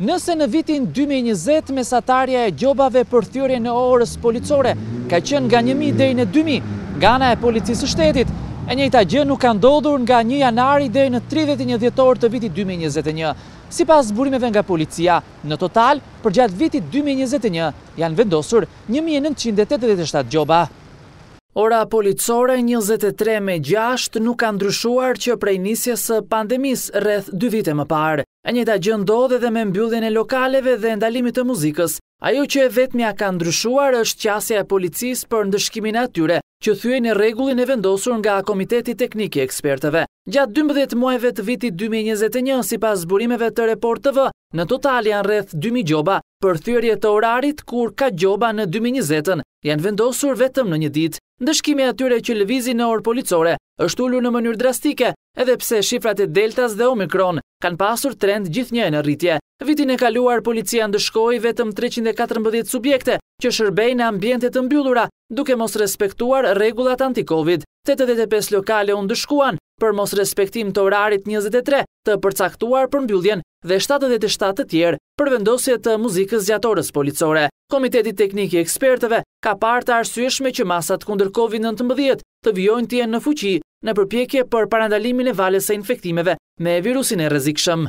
Nëse në vitin dy mijë e njëzet mesatarja e gjobave për thyerjen e orës policore ka qenë nga një mijë deri në dy mijë nga ana e Policisë së Shtetit, e njëjta gjë nuk ka ndodhur nga një janari deri në tridhjetë e një dhjetor të vitit dy mijë e njëzet e një. Sipas burimeve nga policia, në total, përgjatë vitit dy mijë e njëzet e një janë vendosur një mijë e nëntëqind e tetëdhjetë e shtatë gjoba. Ora policore njëzet e tre me gjashtë nuk ka ndryshuar që prej nisjes së pandemisë rreth dy vite më parë. E njëjta gjë ndodh edhe me mbylljen e lokaleve dhe ndalimit të muzikës. Ajo që e vetmja ka ndryshuar është qasja e policisë për ndëshkimin e atyre që thyejnë rregullin e vendosur nga Komiteti Teknik i Ekspertëve. Gjatë dymbëdhjetë muajve të vitit dy mijë e njëzet e një, sipas burimeve të Report TV, në total janë rreth dy mijë gjoba për thyerje të orarit, kur ka gjoba në dy mijë e njëzetën, janë vendosur vetëm në një ditë. Ndëshkimi i atyre që lëvizin në orë policore është ulur në mënyrë drastike, edhe pse shifrat e Deltas dhe Omicron kanë pasur trend gjithnjë e në rritje. Vitin e kaluar policia ndëshkoi vetëm treqind e katërmbëdhjetë subjekte që shërbejnë në ambiente të mbyllura, duke mos respektuar rregullat anti-Covid. tetëdhjetë e pesë lokale u ndëshkuan për mosrespektim të orarit njëzet e tre të përcaktuar për mbylljen dhe shtatëdhjetë e shtatë të tjerë për vendosje të muzikës gjatë orës policore. Komiteti Teknik i Ekspertëve ka parë të arsyeshme që masat kundër COVID-19 të vijojnë të jenë në fuqi në përpjekje për parandalimin e valës së infektimeve me virusin e rrezikshëm.